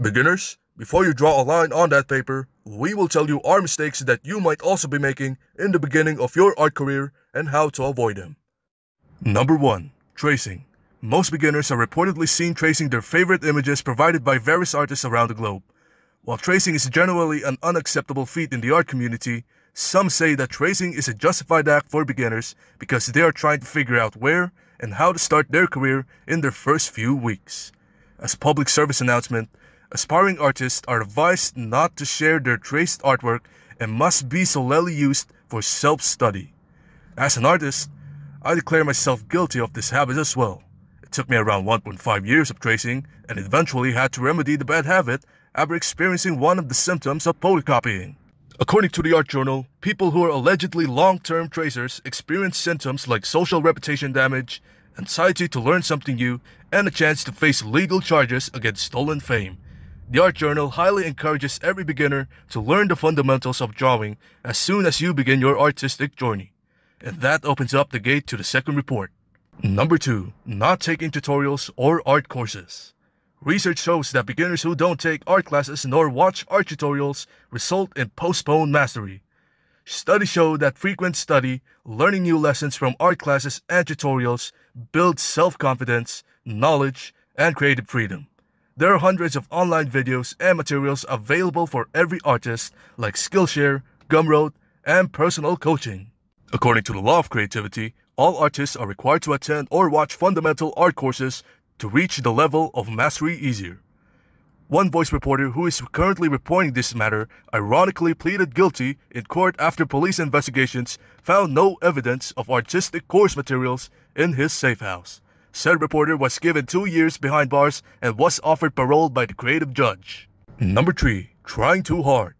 Beginners, before you draw a line on that paper, we will tell you our mistakes that you might also be making in the beginning of your art career and how to avoid them. Number 1. Tracing. Most beginners are reportedly seen tracing their favorite images provided by various artists around the globe. While tracing is generally an unacceptable feat in the art community, some say that tracing is a justified act for beginners because they are trying to figure out where and how to start their career in their first few weeks. As public service announcement, aspiring artists are advised not to share their traced artwork and must be solely used for self-study. As an artist, I declare myself guilty of this habit as well. It took me around 1.5 years of tracing and eventually had to remedy the bad habit after experiencing one of the symptoms of photocopying. According to the Art Journal, people who are allegedly long-term tracers experience symptoms like social reputation damage, anxiety to learn something new, and a chance to face legal charges against stolen fame. The Art Journal highly encourages every beginner to learn the fundamentals of drawing as soon as you begin your artistic journey. And that opens up the gate to the second report. Number 2. Not taking tutorials or art courses. Research shows that beginners who don't take art classes nor watch art tutorials result in postponed mastery. Studies show that frequent study, learning new lessons from art classes and tutorials builds self-confidence, knowledge, and creative freedom. There are hundreds of online videos and materials available for every artist like Skillshare, Gumroad, and personal coaching. According to the law of creativity, all artists are required to attend or watch fundamental art courses to reach the level of mastery easier. One voice reporter who is currently reporting this matter ironically pleaded guilty in court after police investigations found no evidence of artistic course materials in his safe house. Said reporter was given two years behind bars and was offered parole by the creative judge. Number 3. Trying too hard.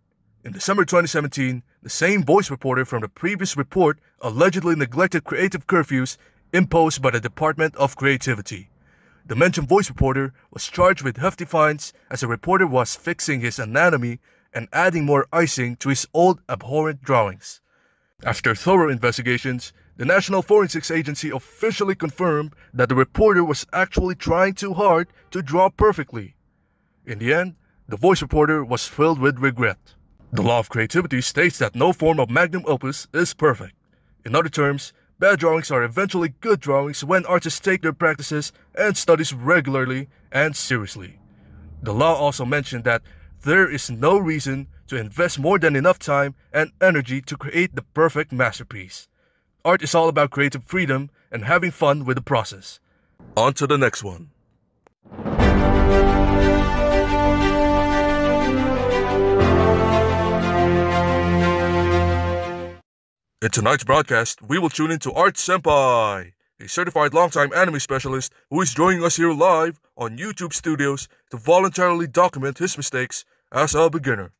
In December 2017, the same voice reporter from the previous report allegedly neglected creative curfews imposed by the Department of Creativity. The mentioned voice reporter was charged with hefty fines as the reporter was fixing his anatomy and adding more icing to his old abhorrent drawings. After thorough investigations, the National Forensics Agency officially confirmed that the reporter was actually trying too hard to draw perfectly. In the end, the voice reporter was filled with regret. The law of creativity states that no form of magnum opus is perfect. In other terms, bad drawings are eventually good drawings when artists take their practices and studies regularly and seriously. The law also mentioned that there is no reason to invest more than enough time and energy to create the perfect masterpiece. Art is all about creative freedom and having fun with the process. On to the next one. In tonight's broadcast, we will tune into Art Senpai, a certified longtime anime specialist who is joining us here live on YouTube Studios to voluntarily document his mistakes as a beginner.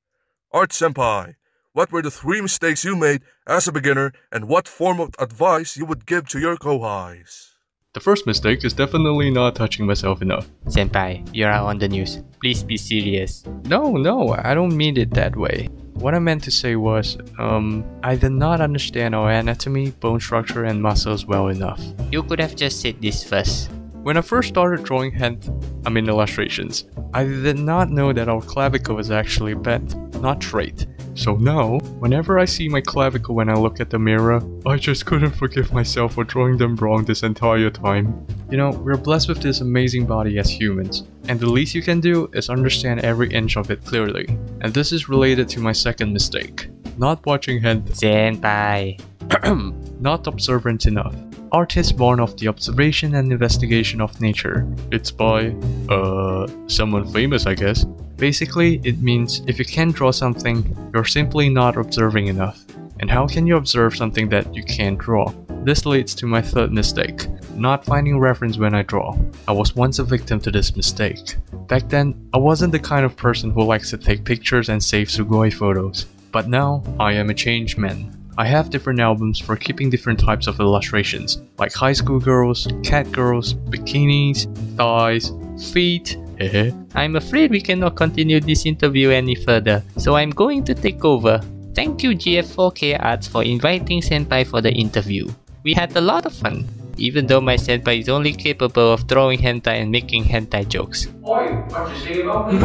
Art Senpai, what were the three mistakes you made as a beginner and what form of advice you would give to your kohais? The first mistake is definitely not touching myself enough. Senpai, you're out on the news. Please be serious. No, no, I don't mean it that way. What I meant to say was, um, I did not understand our anatomy, bone structure, and muscles well enough. You could have just said this first. When I first started drawing hand, I mean illustrations, I did not know that our clavicle was actually bent, not straight. So now, whenever I see my clavicle when I look at the mirror, I just couldn't forgive myself for drawing them wrong this entire time. You know, we're blessed with this amazing body as humans, and the least you can do is understand every inch of it clearly. And this is related to my second mistake. Not watching hand Senpai. not observant enough. Art is born of the observation and investigation of nature. It's by, uh, someone famous I guess. Basically, it means if you can't draw something, you're simply not observing enough. And how can you observe something that you can't draw? This leads to my third mistake, not finding reference when I draw. I was once a victim to this mistake. Back then, I wasn't the kind of person who likes to take pictures and save Sugoi photos. But now, I am a changed man. I have different albums for keeping different types of illustrations, like high school girls, cat girls, bikinis, thighs, feet, I'm afraid we cannot continue this interview any further, so I'm going to take over. Thank you GF4K Arts for inviting Senpai for the interview. We had a lot of fun, even though my senpai is only capable of drawing hentai and making hentai jokes. Oi, what you say about me?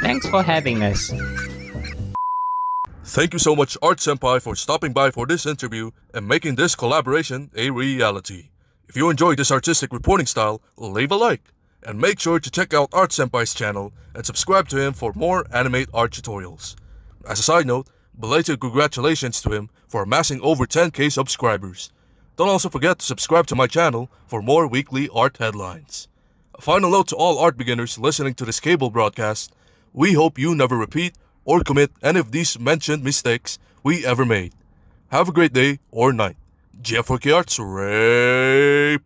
Thanks for having us. Thank you so much, Art Senpai, for stopping by for this interview and making this collaboration a reality. If you enjoyed this artistic reporting style, leave a like. And make sure to check out Art Senpai's channel and subscribe to him for more animate art tutorials. As a side note, belated congratulations to him for amassing over 10k subscribers. Don't also forget to subscribe to my channel for more weekly art headlines. A final note to all art beginners listening to this cable broadcast, we hope you never repeat or commit any of these mentioned mistakes we ever made. Have a great day or night. GF4K Arts reporting!